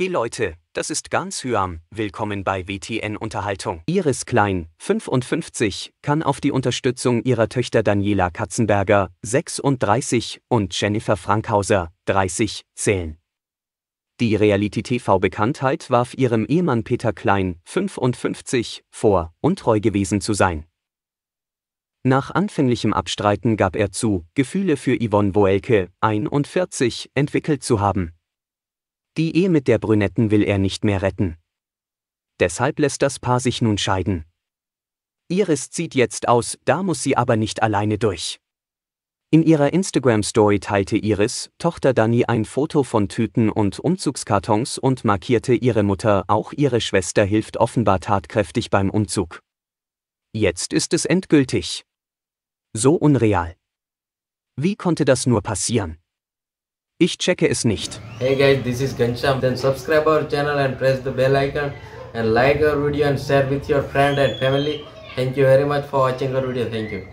Hey Leute, das ist ganz Hyam, willkommen bei WTN Unterhaltung. Iris Klein, 55, kann auf die Unterstützung ihrer Töchter Daniela Katzenberger, 36, und Jennifer Frankhauser, 30, zählen. Die Reality-TV-Bekanntheit warf ihrem Ehemann Peter Klein, 55, vor, untreu gewesen zu sein. Nach anfänglichem Abstreiten gab er zu, Gefühle für Yvonne Woelke, 41, entwickelt zu haben. Die Ehe mit der Brünetten will er nicht mehr retten. Deshalb lässt das Paar sich nun scheiden. Iris zieht jetzt aus, da muss sie aber nicht alleine durch. In ihrer Instagram-Story teilte Iris, Tochter Dani, ein Foto von Tüten und Umzugskartons und markierte ihre Mutter, auch ihre Schwester hilft offenbar tatkräftig beim Umzug. Jetzt ist es endgültig. So unreal. Wie konnte das nur passieren? Ich checke es nicht. Hey guys, this is Gansham. Then subscribe our channel and press the bell icon and like our video and share with your friend and family. Thank you very much for watching our video. Thank you.